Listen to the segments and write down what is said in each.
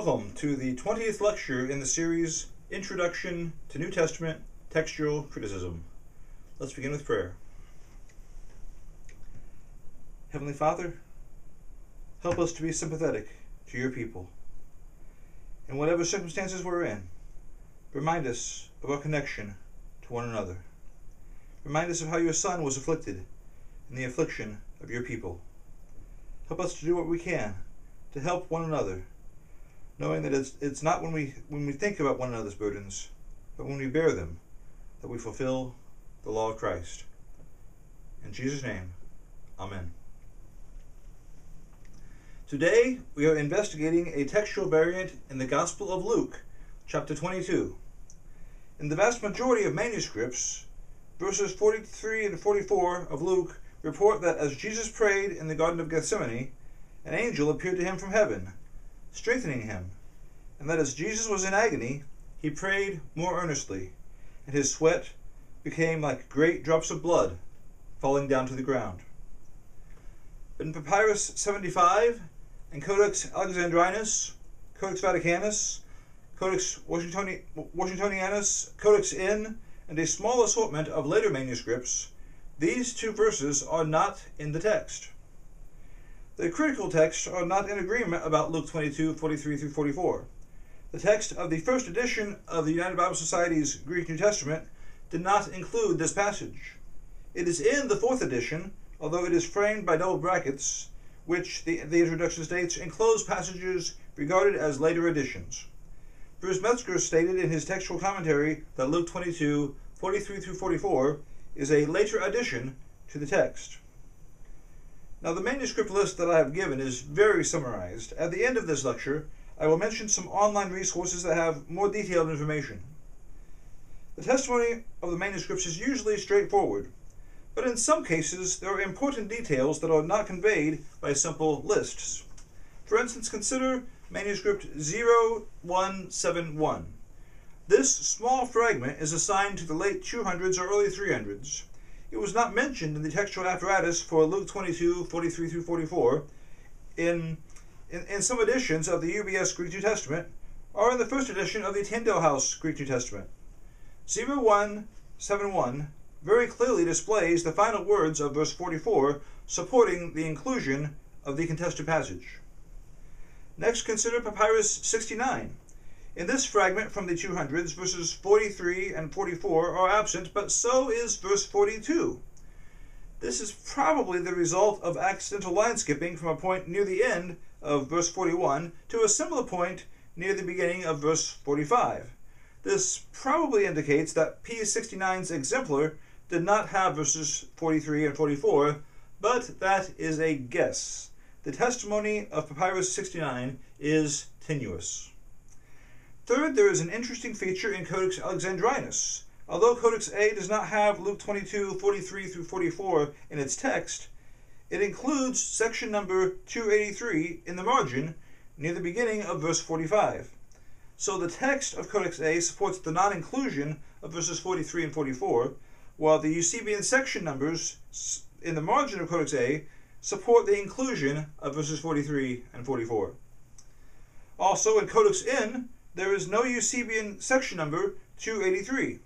Welcome to the 20th lecture in the series Introduction to New Testament Textual Criticism. Let's begin with prayer. Heavenly Father, help us to be sympathetic to your people. In whatever circumstances we're in, remind us of our connection to one another. Remind us of how your Son was afflicted in the affliction of your people. Help us to do what we can to help one another, knowing that it's, it's not when we, when we think about one another's burdens, but when we bear them, that we fulfill the law of Christ. In Jesus' name, Amen. Today, we are investigating a textual variant in the Gospel of Luke, chapter 22. In the vast majority of manuscripts, verses 43 and 44 of Luke report that as Jesus prayed in the Garden of Gethsemane, an angel appeared to him from heaven, strengthening him, and that as Jesus was in agony, he prayed more earnestly, and his sweat became like great drops of blood falling down to the ground. In Papyrus 75 and Codex Alexandrinus, Codex Vaticanus, Codex Washingtoni- Washingtonianus, Codex N, and a small assortment of later manuscripts, these two verses are not in the text. The critical texts are not in agreement about Luke 22, 43 through 44. The text of the first edition of the United Bible Society's Greek New Testament did not include this passage. It is in the fourth edition, although it is framed by double brackets, which the, the introduction states enclose passages regarded as later additions. Bruce Metzger stated in his textual commentary that Luke 22, 43 through 44 is a later addition to the text. Now, the manuscript list that I have given is very summarized. At the end of this lecture, I will mention some online resources that have more detailed information. The testimony of the manuscripts is usually straightforward, but in some cases there are important details that are not conveyed by simple lists. For instance, consider manuscript 0171. This small fragment is assigned to the late 200s or early 300s. It was not mentioned in the textual apparatus for Luke 22, 43 through 44, in, in, in some editions of the UBS Greek New Testament, or in the first edition of the Tyndale House Greek New Testament. 0171 very clearly displays the final words of verse 44, supporting the inclusion of the contested passage. Next, consider Papyrus 69. In this fragment from the 200s, verses 43 and 44 are absent, but so is verse 42. This is probably the result of accidental line skipping from a point near the end of verse 41 to a similar point near the beginning of verse 45. This probably indicates that P69's exemplar did not have verses 43 and 44, but that is a guess. The testimony of Papyrus 69 is tenuous. Third, there is an interesting feature in Codex Alexandrinus. Although Codex A does not have Luke 22, 43 through 44 in its text, it includes section number 283 in the margin near the beginning of verse 45. So the text of Codex A supports the non inclusion of verses 43 and 44, while the Eusebian section numbers in the margin of Codex A support the inclusion of verses 43 and 44. Also, in Codex N, there is no Eusebian section number 283.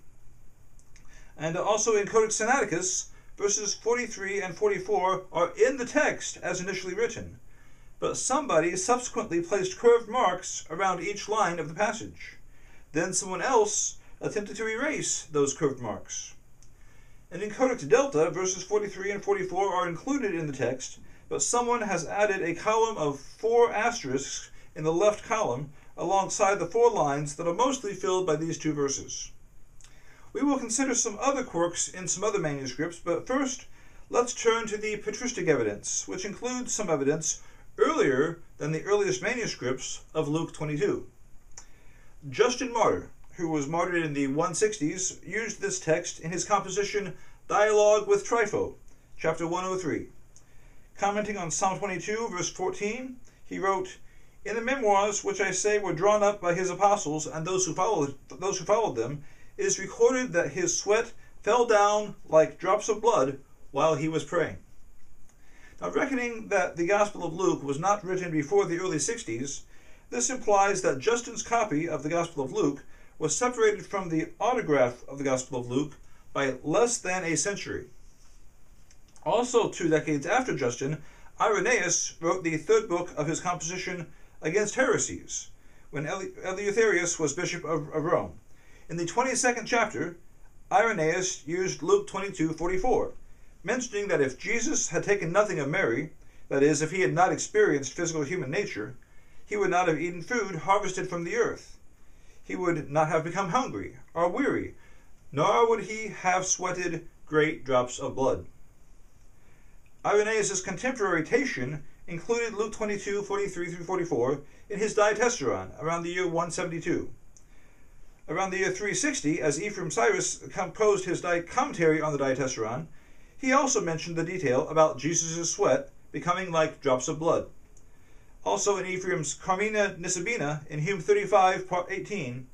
And also in Codex Sinaiticus, verses 43 and 44 are in the text as initially written, but somebody subsequently placed curved marks around each line of the passage. Then someone else attempted to erase those curved marks. And in Codex Delta, verses 43 and 44 are included in the text, but someone has added a column of four asterisks in the left column alongside the four lines that are mostly filled by these two verses. We will consider some other quirks in some other manuscripts, but first, let's turn to the patristic evidence, which includes some evidence earlier than the earliest manuscripts of Luke 22. Justin Martyr, who was martyred in the 160s, used this text in his composition Dialogue with Trypho, chapter 103. Commenting on Psalm 22, verse 14, he wrote, In the memoirs which I say were drawn up by his apostles and those who followed, those who followed them, it is recorded that his sweat fell down like drops of blood while he was praying. Now, reckoning that the Gospel of Luke was not written before the early 60s, This implies that Justin's copy of the Gospel of Luke was separated from the autograph of the Gospel of Luke by less than a century. Also, two decades after Justin, Irenaeus wrote the third book of his composition Against Heresies, when Eleutherius was bishop of, of Rome. In the 22nd chapter, Irenaeus used Luke 22:44, mentioning that if Jesus had taken nothing of Mary, that is, if he had not experienced physical human nature, he would not have eaten food harvested from the earth. He would not have become hungry or weary, nor would he have sweated great drops of blood. Irenaeus' contemporary Tatian included Luke 22, 43 through 44 in his Diatessaron around the year 172. Around the year 360, as Ephraim Syrus composed his commentary on the Diatessaron, he also mentioned the detail about Jesus' sweat becoming like drops of blood. Also in Ephraim's Carmina Nisibina in Hymn 35, part 18,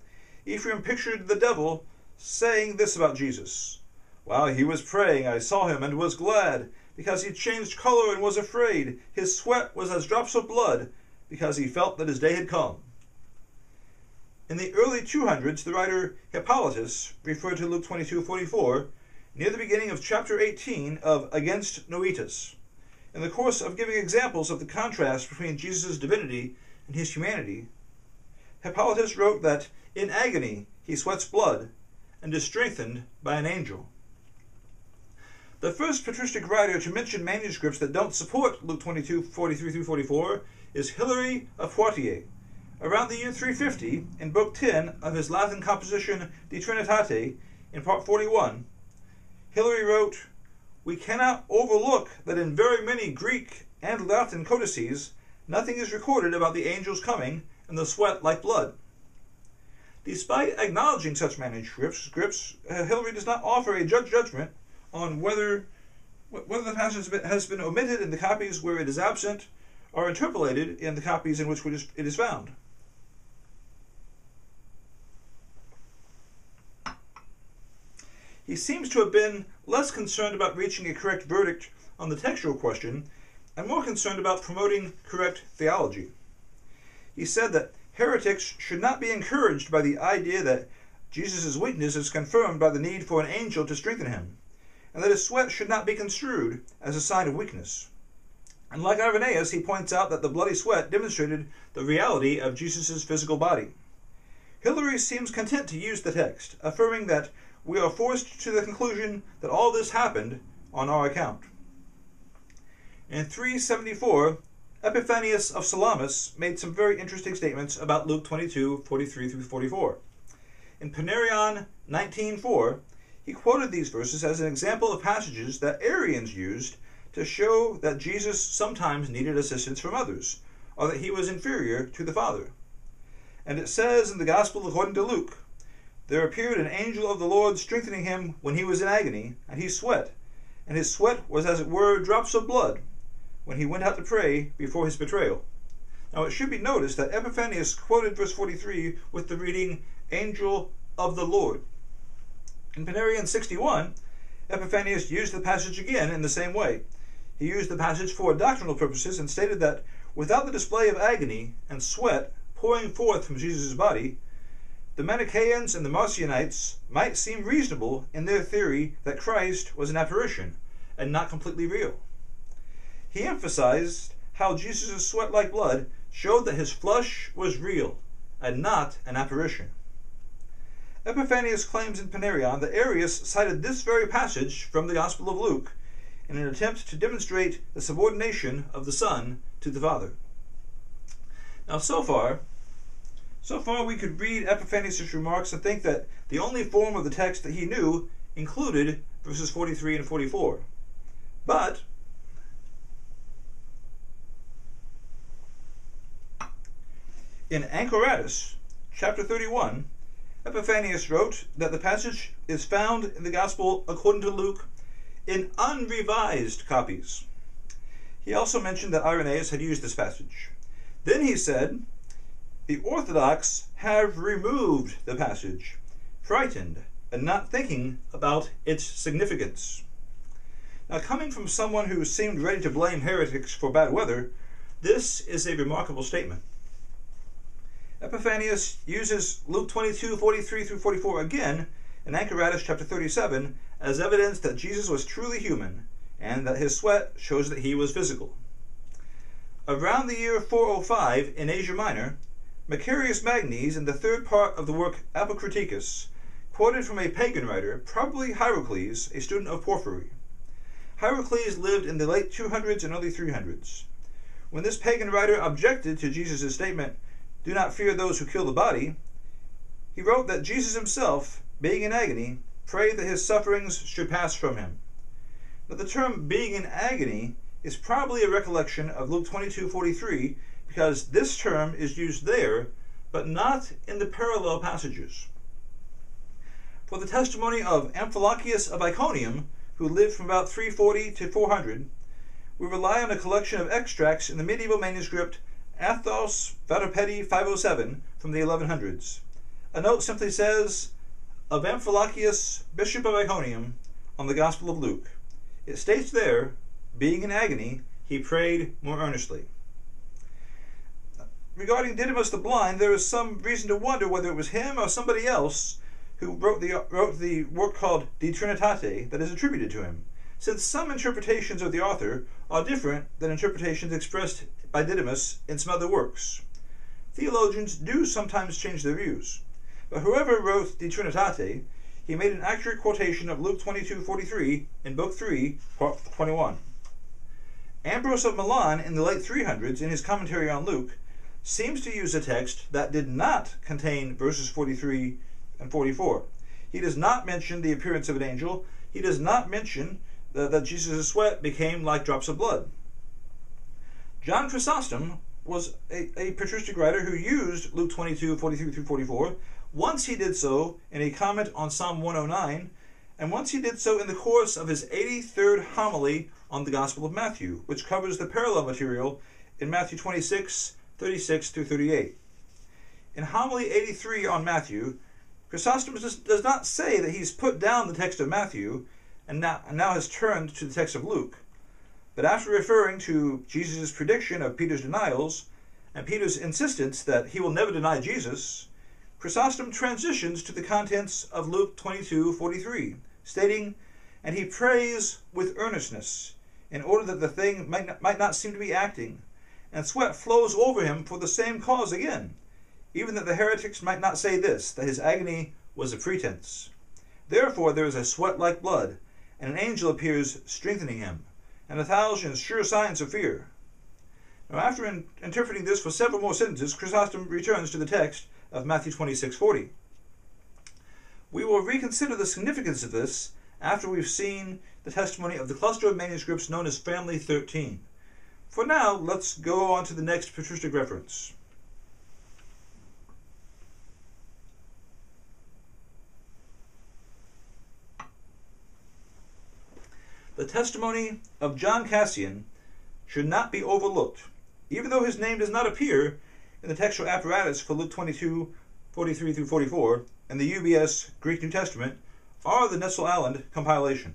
Ephraim pictured the devil saying this about Jesus. While he was praying, I saw him and was glad, because he changed color and was afraid. His sweat was as drops of blood, because he felt that his day had come. In the early 200s, the writer Hippolytus referred to Luke 22:44 near the beginning of chapter 18 of Against Noetus. In the course of giving examples of the contrast between Jesus' divinity and his humanity, Hippolytus wrote that in agony he sweats blood and is strengthened by an angel. The first patristic writer to mention manuscripts that don't support Luke 22, 43 through 44 is Hilary of Poitiers. Around the year 350, in Book 10 of his Latin composition De Trinitate, in Part 41, Hilary wrote, We cannot overlook that in very many Greek and Latin codices, nothing is recorded about the angel's coming and the sweat like blood. Despite acknowledging such manuscripts, uh, Hilary does not offer a judgment on whether whether the passage has been omitted in the copies where it is absent or interpolated in the copies in which it is found. He seems to have been less concerned about reaching a correct verdict on the textual question and more concerned about promoting correct theology. He said that heretics should not be encouraged by the idea that Jesus' weakness is confirmed by the need for an angel to strengthen him and that his sweat should not be construed as a sign of weakness. And like Irenaeus, he points out that the bloody sweat demonstrated the reality of Jesus' physical body. Hilary seems content to use the text, affirming that we are forced to the conclusion that all this happened on our account. In 374, Epiphanius of Salamis made some very interesting statements about Luke 22, 43 through 44. In Panarion 19.4, he quoted these verses as an example of passages that Arians used to show that Jesus sometimes needed assistance from others, or that he was inferior to the Father. And it says in the Gospel according to Luke, There appeared an angel of the Lord strengthening him when he was in agony, and he sweat, and his sweat was as it were drops of blood, when he went out to pray before his betrayal. Now it should be noticed that Epiphanius quoted verse 43 with the reading, Angel of the Lord. In Panarion 61, Epiphanius used the passage again in the same way. He used the passage for doctrinal purposes and stated that without the display of agony and sweat pouring forth from Jesus' body, the Manichaeans and the Marcionites might seem reasonable in their theory that Christ was an apparition and not completely real. He emphasized how Jesus' sweat like blood showed that his flesh was real and not an apparition. Epiphanius claims in Panarion that Arius cited this very passage from the Gospel of Luke in an attempt to demonstrate the subordination of the Son to the Father. Now, so far, so far we could read Epiphanius' remarks and think that the only form of the text that he knew included verses 43 and 44. But in Anchoratus, chapter 31, Epiphanius wrote that the passage is found in the Gospel according to Luke in unrevised copies. He also mentioned that Irenaeus had used this passage. Then he said, The Orthodox have removed the passage, frightened and not thinking about its significance. Now, coming from someone who seemed ready to blame heretics for bad weather, this is a remarkable statement. Epiphanius uses Luke 22, 43 through 44 again in Anchoratus chapter 37 as evidence that Jesus was truly human and that his sweat shows that he was physical. Around the year 405 in Asia Minor, Macarius Magnes, in the third part of the work Apocriticus, quoted from a pagan writer, probably Hierocles, a student of Porphyry. Hierocles lived in the late 200s and early 300s. When this pagan writer objected to Jesus' statement, Do not fear those who kill the body, he wrote that Jesus himself, being in agony, prayed that his sufferings should pass from him. Now, the term being in agony is probably a recollection of Luke 22:43 because this term is used there, but not in the parallel passages. For the testimony of Amphilochius of Iconium, who lived from about 340 to 400, we rely on a collection of extracts in the medieval manuscript Athos Vatopedi 507 from the 1100s. A note simply says, of Amphilochius, Bishop of Iconium, on the Gospel of Luke. It states there, being in agony, he prayed more earnestly. Regarding Didymus the blind, there is some reason to wonder whether it was him or somebody else who wrote the, wrote the work called De Trinitate that is attributed to him, since some interpretations of the author are different than interpretations expressed by Didymus in some other works. Theologians do sometimes change their views, but whoever wrote De Trinitate he made an accurate quotation of Luke 22:43 in Book 3, Part 21. Ambrose of Milan in the late 300s, in his commentary on Luke, seems to use a text that did not contain verses 43 and 44. He does not mention the appearance of an angel. He does not mention that, that Jesus' sweat became like drops of blood. John Chrysostom was a, a patristic writer who used Luke 22, 43 through 44 once he did so in a comment on Psalm 109, and once he did so in the course of his 83rd homily on the Gospel of Matthew, which covers the parallel material in Matthew 26, 36 through 38. In homily 83 on Matthew, Chrysostom does not say that he's put down the text of Matthew and now, and now has turned to the text of Luke. But after referring to Jesus' prediction of Peter's denials and Peter's insistence that he will never deny Jesus, Chrysostom transitions to the contents of Luke 22:43, stating, "And he prays with earnestness, in order that the thing might not, might not seem to be acting, and sweat flows over him for the same cause again, even that the heretics might not say this, that his agony was a pretense. Therefore there is a sweat like blood, and an angel appears strengthening him, and a thousand sure signs of fear." Now, after in, interpreting this for several more sentences, Chrysostom returns to the text of Matthew 26:40. We will reconsider the significance of this after we've seen the testimony of the cluster of manuscripts known as Family 13. For now, let's go on to the next patristic reference. The testimony of John Cassian should not be overlooked, even though his name does not appear in the textual apparatus for Luke 22, 43 through 44, and the UBS Greek New Testament or the Nestle-Aland compilation.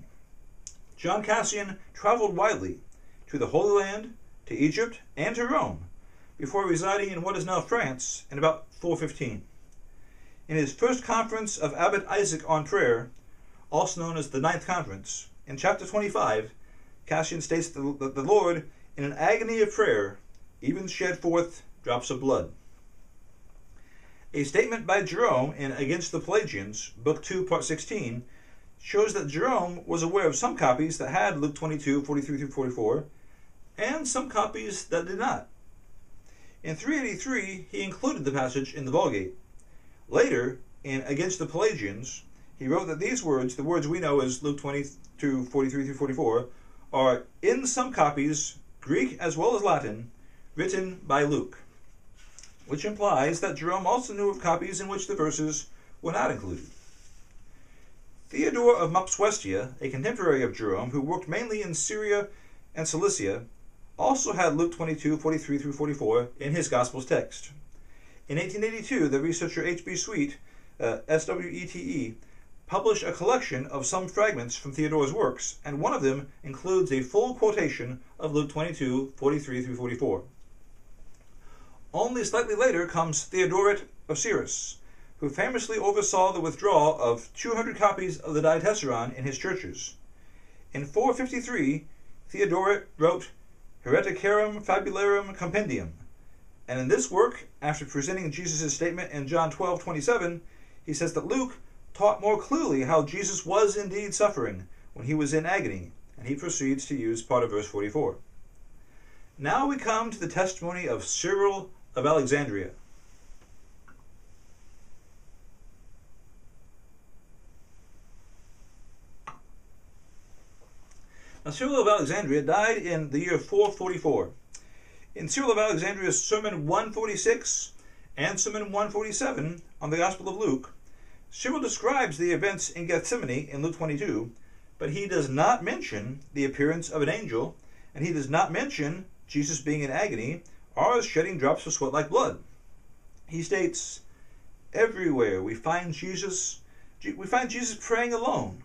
John Cassian traveled widely to the Holy Land, to Egypt, and to Rome before residing in what is now France in about 415. In his first conference of Abbot Isaac on prayer, also known as the Ninth Conference, in chapter 25, Cassian states that the Lord, in an agony of prayer, even shed forth drops of blood. A statement by Jerome in Against the Pelagians, Book 2, Part 16, shows that Jerome was aware of some copies that had Luke 22, 43 through 44, and some copies that did not. In 383, he included the passage in the Vulgate. Later, in Against the Pelagians, he wrote that these words, the words we know as Luke 22, 43 through 44, are in some copies, Greek as well as Latin, written by Luke which implies that Jerome also knew of copies in which the verses were not included. Theodore of Mopsuestia, a contemporary of Jerome who worked mainly in Syria and Cilicia, also had Luke 22, 43 through 44 in his Gospels text. In 1882, the researcher H.B. Swete, uh, SWETE, published a collection of some fragments from Theodore's works, and one of them includes a full quotation of Luke 22, 43 through 44. Only slightly later comes Theodoret of Cyrus, who famously oversaw the withdrawal of 200 copies of the Diatessaron in his churches. In 453, Theodoret wrote Hereticarum Fabularum Compendium, and in this work, after presenting Jesus' statement in John 12 27, he says that Luke taught more clearly how Jesus was indeed suffering when he was in agony, and he proceeds to use part of verse 44. Now we come to the testimony of Cyril of Alexandria. Now, Cyril of Alexandria died in the year 444. In Cyril of Alexandria's Sermon 146 and Sermon 147 on the Gospel of Luke, Cyril describes the events in Gethsemane in Luke 22, but he does not mention the appearance of an angel, and he does not mention Jesus being in agony or shedding drops of sweat like blood. He states, Everywhere we find Jesus, we find Jesus praying alone.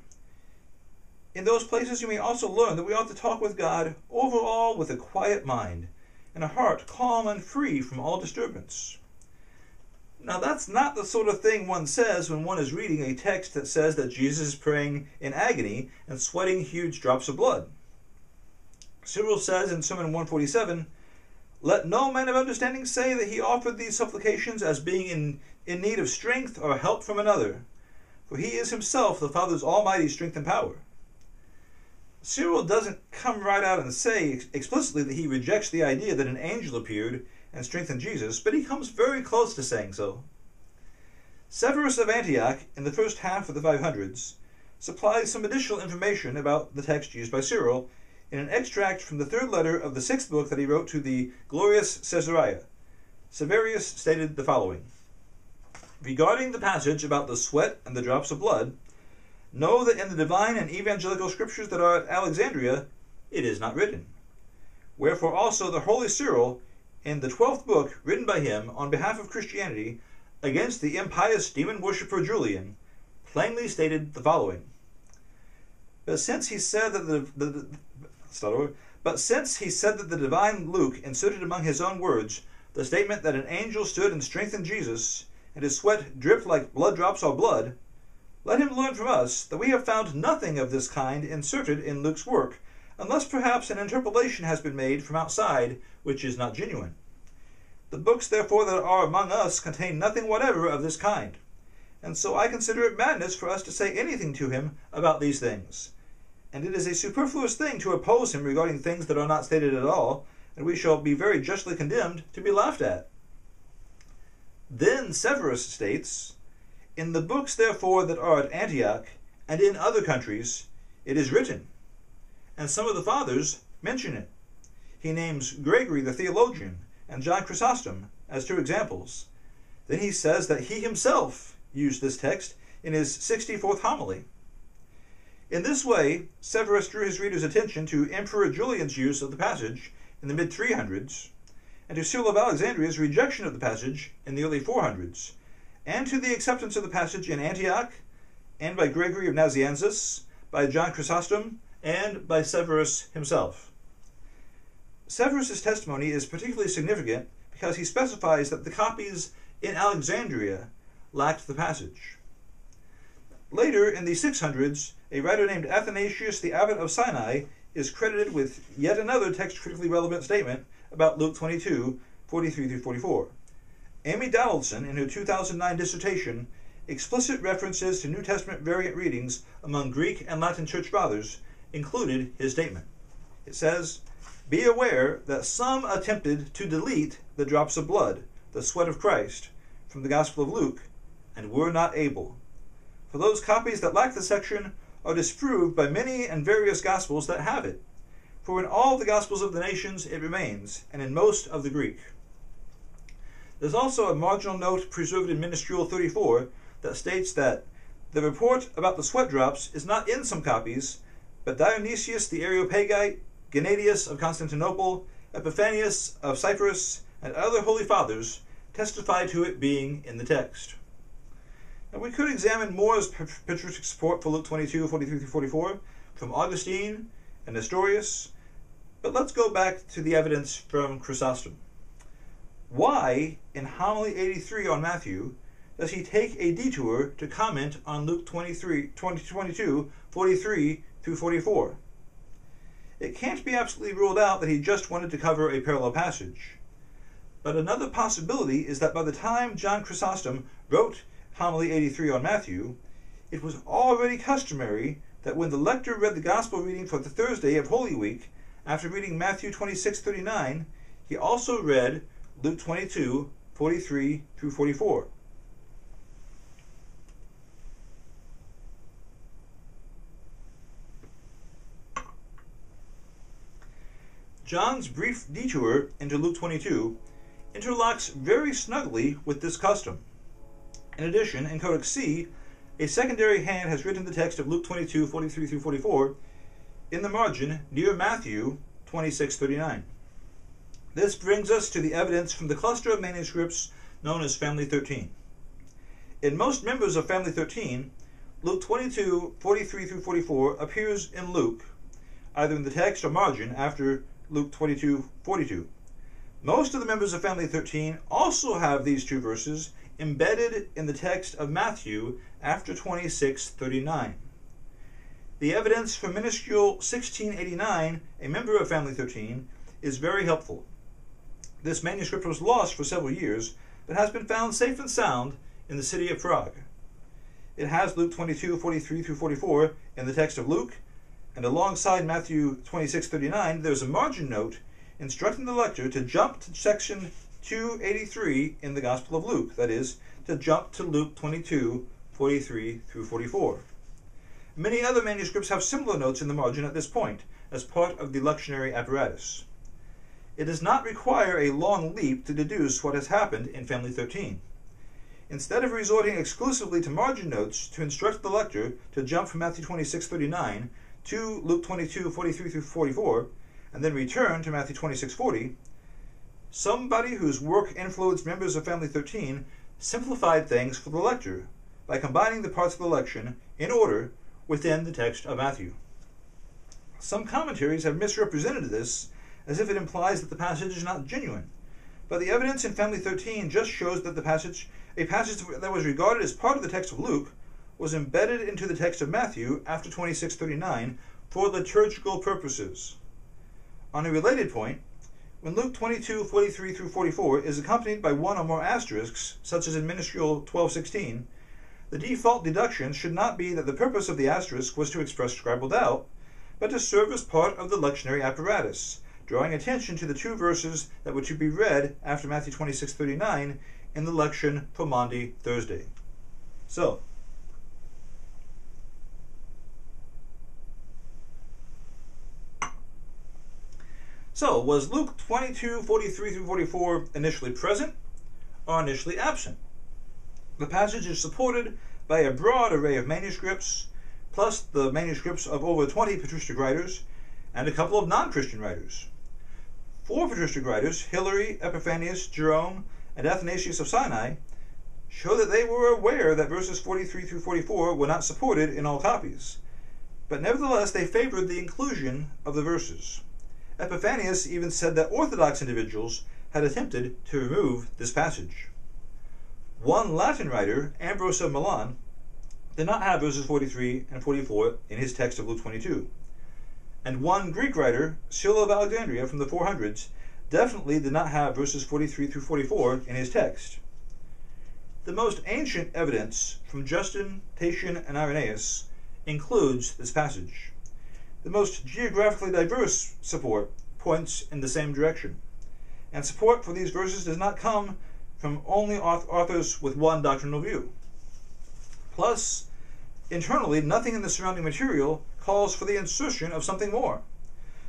In those places, you may also learn that we ought to talk with God overall with a quiet mind and a heart calm and free from all disturbance. Now, that's not the sort of thing one says when one is reading a text that says that Jesus is praying in agony and sweating huge drops of blood. Cyril says in Sermon 147 Let no man of understanding say that he offered these supplications as being in, in need of strength or help from another, for he is himself the Father's almighty strength and power. Cyril doesn't come right out and say explicitly that he rejects the idea that an angel appeared and strengthen Jesus, but he comes very close to saying so. Severus of Antioch, in the first half of the 500s, supplies some additional information about the text used by Cyril in an extract from the third letter of the sixth book that he wrote to the glorious Caesarea. Severus stated the following Regarding the passage about the sweat and the drops of blood, Know that in the divine and evangelical scriptures that are at Alexandria, it is not written. Wherefore also the holy Cyril, in the twelfth book written by him on behalf of Christianity against the impious demon worshipper Julian, plainly stated the following. But since he said that the, the, the but since he said that the divine Luke inserted among his own words the statement that an angel stood and strengthened Jesus, and his sweat dripped like blood drops or blood, let him learn from us that we have found nothing of this kind inserted in Luke's work, unless perhaps an interpolation has been made from outside which is not genuine. The books, therefore, that are among us contain nothing whatever of this kind, and so I consider it madness for us to say anything to him about these things. And it is a superfluous thing to oppose him regarding things that are not stated at all, and we shall be very justly condemned to be laughed at. Then Severus states in the books, therefore, that are at Antioch and in other countries, it is written, and some of the fathers mention it. He names Gregory the theologian and John Chrysostom as two examples. Then he says that he himself used this text in his 64th homily. In this way, Severus drew his readers' attention to Emperor Julian's use of the passage in the mid 300s, and to Cyril of Alexandria's rejection of the passage in the early 400s, and to the acceptance of the passage in Antioch, and by Gregory of Nazianzus, by John Chrysostom, and by Severus himself. Severus's testimony is particularly significant because he specifies that the copies in Alexandria lacked the passage. Later, in the 600s, a writer named Athanasius the Abbot of Sinai is credited with yet another text critically relevant statement about Luke 22, 43 through 44. Amy Donaldson, in her 2009 dissertation, explicit references to New Testament variant readings among Greek and Latin church fathers included his statement. It says, Be aware that some attempted to delete the drops of blood, the sweat of Christ, from the Gospel of Luke, and were not able. For those copies that lack the section are disproved by many and various Gospels that have it. For in all the Gospels of the nations it remains, and in most of the Greek. There's also a marginal note preserved in Minuscule 34 that states that the report about the sweat drops is not in some copies, but Dionysius the Areopagite, Gennadius of Constantinople, Epiphanius of Cyprus, and other holy fathers testify to it being in the text. Now we could examine Moore's patristic support for Luke 22, 43 44 from Augustine and Nestorius, but let's go back to the evidence from Chrysostom. why, in Homily 83 on Matthew, does he take a detour to comment on Luke 23, 20, 22, 43 through 44? It can't be absolutely ruled out that he just wanted to cover a parallel passage. But another possibility is that by the time John Chrysostom wrote Homily 83 on Matthew, it was already customary that when the lector read the Gospel reading for the Thursday of Holy Week, after reading Matthew 26:39, he also read Luke 22, 43 through 44. John's brief detour into Luke 22 interlocks very snugly with this custom. In addition, in Codex C, a secondary hand has written the text of Luke 22, 43 through 44 in the margin near Matthew 26, 39. This brings us to the evidence from the cluster of manuscripts known as Family 13. In most members of Family 13, Luke 22, 43 through 44 appears in Luke, either in the text or margin after Luke 22, 42. Most of the members of Family 13 also have these two verses embedded in the text of Matthew after 26, 39. The evidence for Minuscule 1689, a member of Family 13, is very helpful. This manuscript was lost for several years, but has been found safe and sound in the city of Prague. It has Luke 22, 43 through 44 in the text of Luke, and alongside Matthew 26:39, there's a margin note instructing the lector to jump to section 283 in the Gospel of Luke, that is, to jump to Luke 22:43 through 44. Many other manuscripts have similar notes in the margin at this point, as part of the lectionary apparatus. It does not require a long leap to deduce what has happened in Family 13. Instead of resorting exclusively to margin notes to instruct the lector to jump from Matthew 26:39 to Luke 22, 43 through 44, and then return to Matthew 26, 40, somebody whose work influenced members of Family 13 simplified things for the lector by combining the parts of the lection in order within the text of Matthew. Some commentaries have misrepresented this as if it implies that the passage is not genuine, but the evidence in Family 13 just shows that the passage, a passage that was regarded as part of the text of Luke, was embedded into the text of Matthew after 2639 for liturgical purposes. On a related point, when Luke 22, 43 through 44 is accompanied by one or more asterisks, such as in Minuscule 1216, the default deduction should not be that the purpose of the asterisk was to express scribal doubt, but to serve as part of the lectionary apparatus, drawing attention to the two verses that were to be read after Matthew 26:39 in the lection for Maundy Thursday. So, So, was Luke 22, 43 through 44 initially present or initially absent? The passage is supported by a broad array of manuscripts, plus the manuscripts of over 20 patristic writers and a couple of non Christian writers. Four patristic writers, Hilary, Epiphanius, Jerome, and Athanasius of Sinai, show that they were aware that verses 43 through 44 were not supported in all copies, but nevertheless they favored the inclusion of the verses. Epiphanius even said that Orthodox individuals had attempted to remove this passage. One Latin writer, Ambrose of Milan, did not have verses 43 and 44 in his text of Luke 22. And one Greek writer, Cyril of Alexandria from the 400s, definitely did not have verses 43 through 44 in his text. The most ancient evidence from Justin, Tatian, and Irenaeus includes this passage. The most geographically diverse support points in the same direction. And support for these verses does not come from only authors with one doctrinal view. Plus, internally, nothing in the surrounding material calls for the insertion of something more.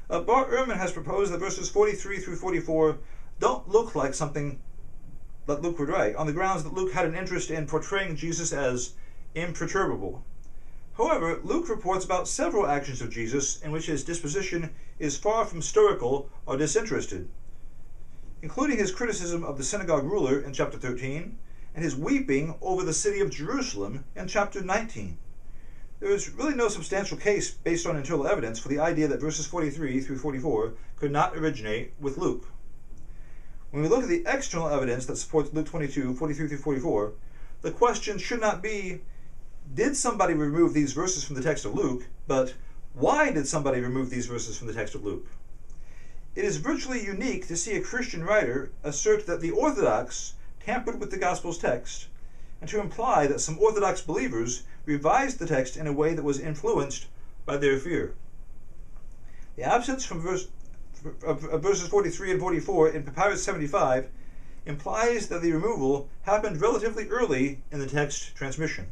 Uh, Bart Ehrman has proposed that verses 43 through 44 don't look like something that Luke would write, on the grounds that Luke had an interest in portraying Jesus as imperturbable, However, Luke reports about several actions of Jesus in which his disposition is far from stoical or disinterested, including his criticism of the synagogue ruler in chapter 13 and his weeping over the city of Jerusalem in chapter 19. There is really no substantial case based on internal evidence for the idea that verses 43 through 44 could not originate with Luke. When we look at the external evidence that supports Luke 22, 43 through 44, the question should not be, did somebody remove these verses from the text of Luke, but why did somebody remove these verses from the text of Luke? It is virtually unique to see a Christian writer assert that the Orthodox tampered with the Gospel's text, and to imply that some Orthodox believers revised the text in a way that was influenced by their fear. The absence from verse, of, verses 43 and 44 in Papyrus 75 implies that the removal happened relatively early in the text transmission.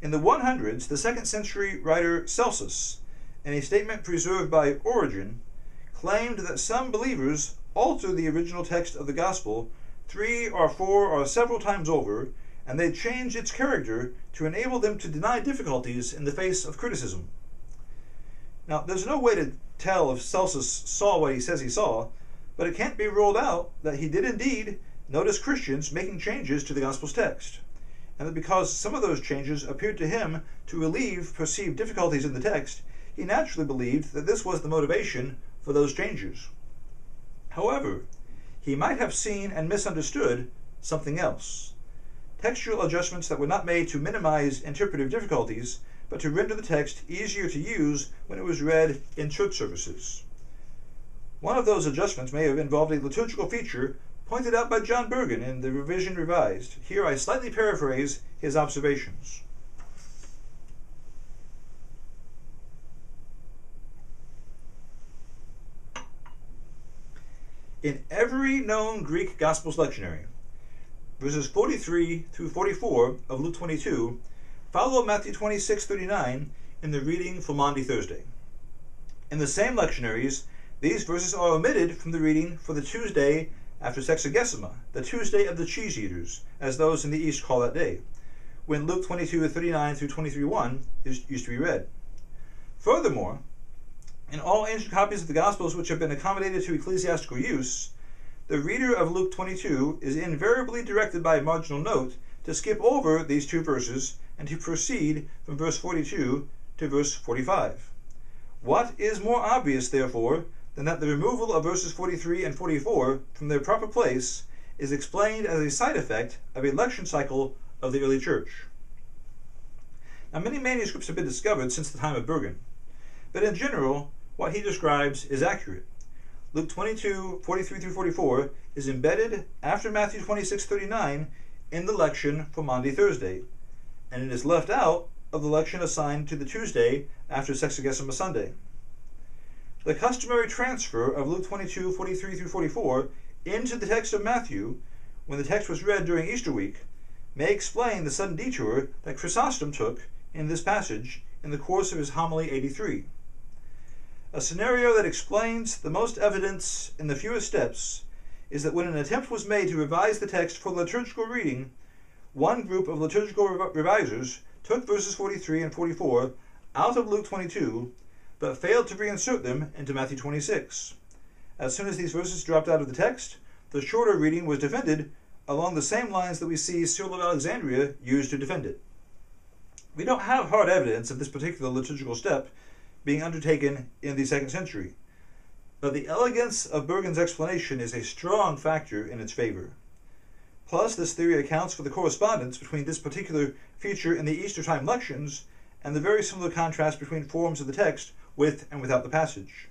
In the 100s, the second century writer Celsus, in a statement preserved by Origen, claimed that some believers alter the original text of the gospel three or four or several times over, and they change its character to enable them to deny difficulties in the face of criticism. Now, there's no way to tell if Celsus saw what he says he saw, but it can't be ruled out that he did indeed notice Christians making changes to the Gospel's text, and that because some of those changes appeared to him to relieve perceived difficulties in the text, he naturally believed that this was the motivation for those changes. However, he might have seen and misunderstood something else. Textual adjustments that were not made to minimize interpretive difficulties, but to render the text easier to use when it was read in church services. One of those adjustments may have involved a liturgical feature pointed out by John Burgon in the Revision Revised. Here I slightly paraphrase his observations. in every known Greek Gospels lectionary. Verses 43 through 44 of Luke 22 follow Matthew 26 39 in the reading for Maundy Thursday. In the same lectionaries, these verses are omitted from the reading for the Tuesday after Sexagesima, the Tuesday of the cheese eaters, as those in the East call that day, when Luke 22 39 through 23 1 is, used to be read. Furthermore, in all ancient copies of the Gospels which have been accommodated to ecclesiastical use, the reader of Luke 22 is invariably directed by a marginal note to skip over these two verses and to proceed from verse 42 to verse 45. What is more obvious, therefore, than that the removal of verses 43 and 44 from their proper place is explained as a side effect of a lection cycle of the early church? Now, many manuscripts have been discovered since the time of Burgon, but in general, what he describes is accurate. Luke 22, 43 through 44 is embedded after Matthew 26, 39 in the lection for Maundy Thursday, and it is left out of the lection assigned to the Tuesday after Sexagesima Sunday. The customary transfer of Luke 22, 43 through 44 into the text of Matthew, when the text was read during Easter week, may explain the sudden detour that Chrysostom took in this passage in the course of his homily 83. A scenario that explains the most evidence in the fewest steps is that when an attempt was made to revise the text for liturgical reading, one group of liturgical revisers took verses 43 and 44 out of Luke 22, but failed to reinsert them into Matthew 26. As soon as these verses dropped out of the text, the shorter reading was defended along the same lines that we see Cyril of Alexandria used to defend it. We don't have hard evidence of this particular liturgical step being undertaken in the second century. But the elegance of Burgon's explanation is a strong factor in its favor. Plus, this theory accounts for the correspondence between this particular feature in the Easter time lections and the very similar contrast between forms of the text with and without the passage.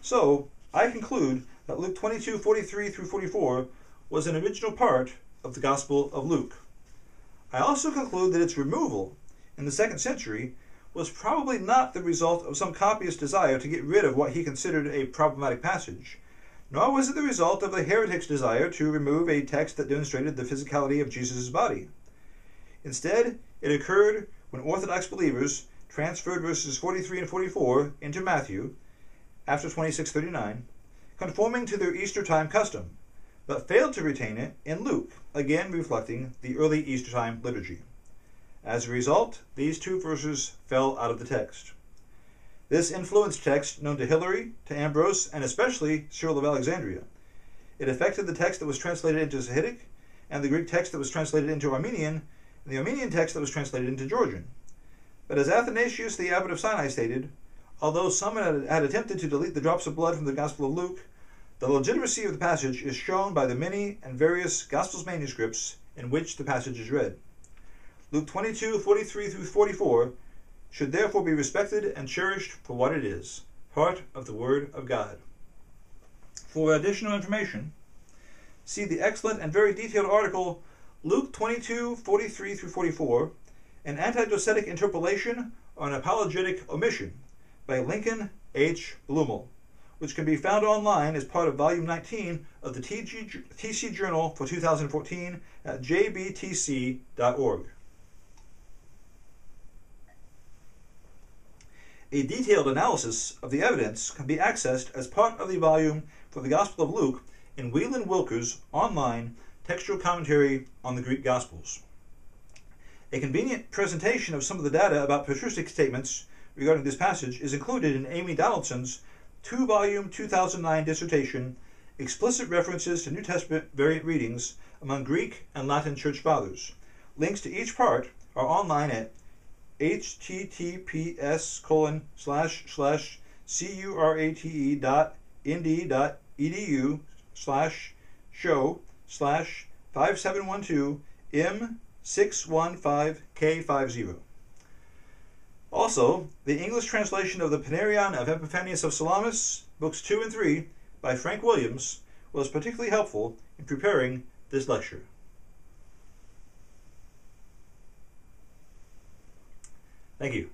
So, I conclude that Luke 22 43 through 44 was an original part of the Gospel of Luke. I also conclude that its removal in the second century was probably not the result of some copyist's desire to get rid of what he considered a problematic passage, nor was it the result of a heretic's desire to remove a text that demonstrated the physicality of Jesus' body. Instead, it occurred when Orthodox believers transferred verses 43 and 44 into Matthew after 2639, conforming to their Easter time custom, but failed to retain it in Luke, again reflecting the early Easter time liturgy. As a result, these two verses fell out of the text. This influenced text known to Hilary, to Ambrose, and especially Cyril of Alexandria. It affected the text that was translated into Sahidic, and the Greek text that was translated into Armenian, and the Armenian text that was translated into Georgian. But as Athanasius the abbot of Sinai stated, although some had, attempted to delete the drops of blood from the Gospel of Luke, The legitimacy of the passage is shown by the many and various Gospels manuscripts in which the passage is read. Luke 22, 43 through 44 should therefore be respected and cherished for what it is part of the Word of God. For additional information, see the excellent and very detailed article Luke 22, 43 through 44, An Anti-Docetic Interpolation on Apologetic Omission by Lincoln H. Blumell, which can be found online as part of Volume 19 of the TG, TC Journal for 2014 at jbtc.org. A detailed analysis of the evidence can be accessed as part of the volume for the Gospel of Luke in Wieland Willker's online textual commentary on the Greek Gospels. A convenient presentation of some of the data about patristic statements regarding this passage is included in Amy Donaldson's two volume 2009 dissertation, Explicit References to New Testament Variant Readings Among Greek and Latin Church Fathers. Links to each part are online at https colon slash slash curate dot nd dot edu slash show slash 5712 M615K50. Also, the English translation of the Panarion of Epiphanius of Salamis, books 2 and 3, by Frank Williams, was particularly helpful in preparing this lecture. Thank you.